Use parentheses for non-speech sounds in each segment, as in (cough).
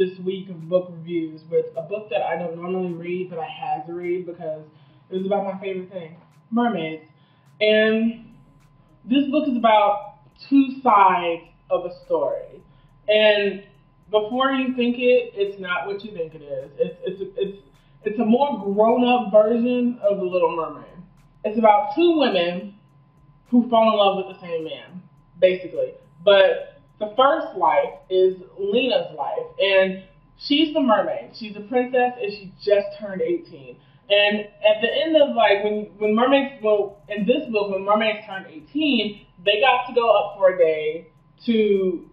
this week of book reviews with a book that I don't normally read, but I had to read because it was about my favorite thing mermaids. And this book is about two sides of a story. And before you think it, it's not what you think it is. It's, it's, it's, it's a more grown up version of The Little Mermaid. It's about two women who fall in love with the same man, basically. But the first life is Lena's life, and she's the mermaid. She's a princess, and she just turned 18. And at the end of like when when mermaids well in this book when mermaids turned 18, they got to go up for a day to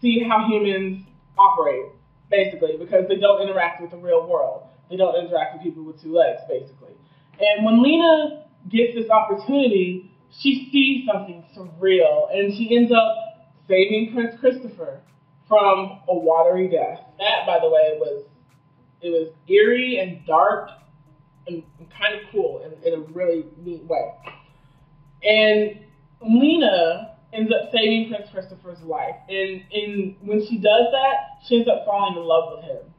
see how humans operate, basically, because they don't interact with the real world. They don't interact with people with two legs, basically. And when Lena gets this opportunity, she sees something surreal, and she ends up saving Prince Christopher from a watery death. That, by the way, was it was eerie and dark and, kind of cool in, in a really neat way. And Lena ends up saving Prince Christopher's life, and when she does that, she ends up falling in love with him.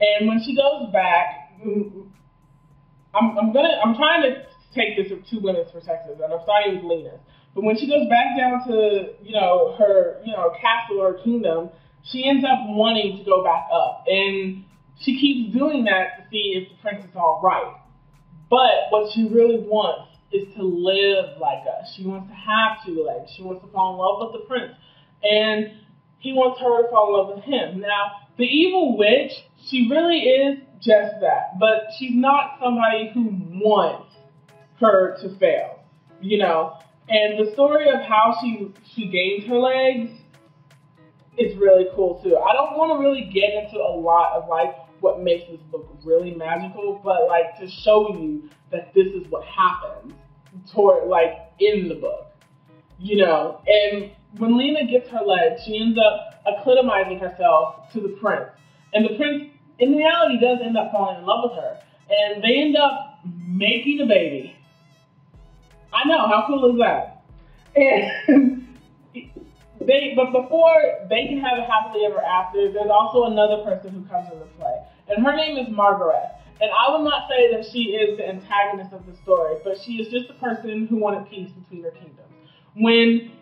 And when she goes back, I'm, I'm gonna I'm trying to take this of two women's perspectives, and I'm starting with Lena's. But when she goes back down to, you know, her, you know, castle or kingdom, she ends up wanting to go back up. And she keeps doing that to see if the prince is all right. But what she really wants is to live like us. She wants to have two legs. She wants to fall in love with the prince. And he wants her to fall in love with him. Now, the evil witch, she really is just that. But she's not somebody who wants her to fail. You know, and the story of how she she gained her legs is really cool too. I don't want to really get into a lot of like what makes this book really magical, but like to show you that this is what happens toward like in the book, you know. And when Lena gets her legs, she ends up acclimatizing herself to the prince, and the prince in reality does end up falling in love with her, and they end up making a baby I know. How cool is that? And (laughs) they, but before they can have a happily ever after, there's also another person who comes into play, and her name is Margaret. And I would not say that she is the antagonist of the story, but she is just the person who wanted peace between her kingdoms. When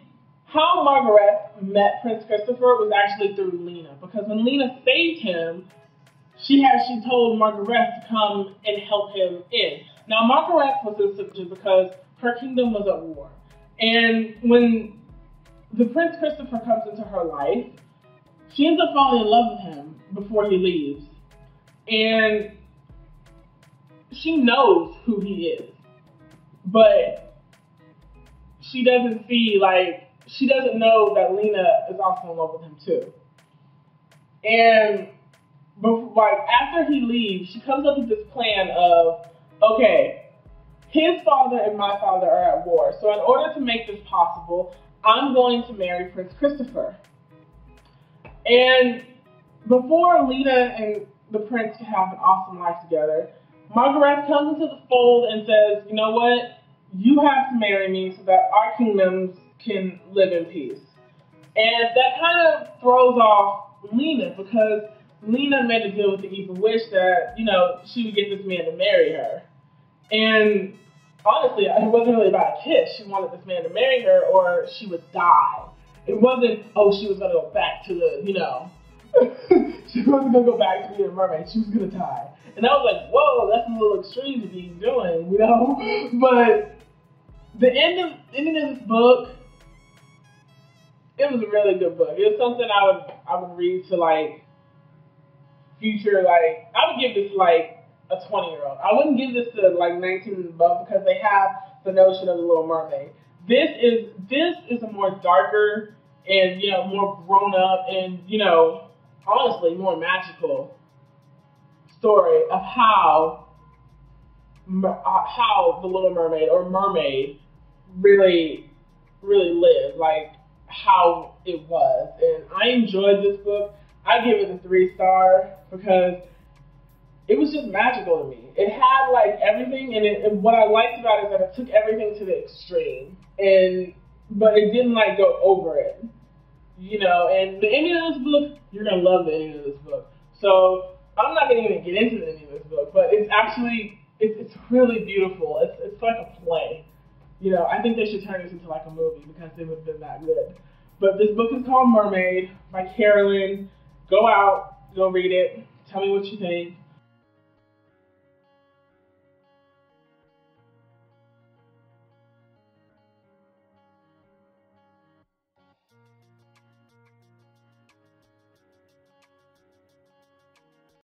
how Margaret met Prince Christopher was actually through Lena, because when Lena saved him, she had she told Margaret to come and help him in. Now Margaret was in because her kingdom was at war. And when the Prince Christopher comes into her life, she ends up falling in love with him before he leaves. And she knows who he is. But she doesn't see, like, she doesn't know that Lena is also in love with him too. And before, like after he leaves, she comes up with this plan of, okay, his father and my father are at war. So, in order to make this possible, I'm going to marry Prince Christopher. And before Lena and the prince can have an awesome life together, Margaret comes into the fold and says, You know what? You have to marry me so that our kingdoms can live in peace. And that kind of throws off Lena because Lena made a deal with the evil witch that, you know, she would get this man to marry her. And honestly, it wasn't really about a kiss. She wanted this man to marry her or she would die. It wasn't, oh, she was going to go back to the, you know, (laughs) she wasn't going to go back to being a mermaid. She was going to die. And I was like, whoa, that's a little extreme to be doing, you know? (laughs) But the end of, ending of this book, it was a really good book. It was something I would I would read to like future like I would give this like a 20 year old. I wouldn't give this to like 19 and above because they have the notion of the Little Mermaid. This is this is a more darker and you know more grown up and you know honestly more magical story of how uh, how the Little Mermaid or Mermaid really really lived, like how it was. And I enjoyed this book. I give it a three star because it was just magical to me. It had like everything, and, it, and what I liked about it is that it took everything to the extreme, and but it didn't like go over it, you know. And the ending of this book, you're gonna love the ending of this book. So I'm not to even get into any of this book, but it's actually it's, it's really beautiful. It's it's like a play. You know, I think they should turn this into like a movie because it would have been that good. But this book is called Mermaid by Carolyn. Go out, go read it. Tell me what you think.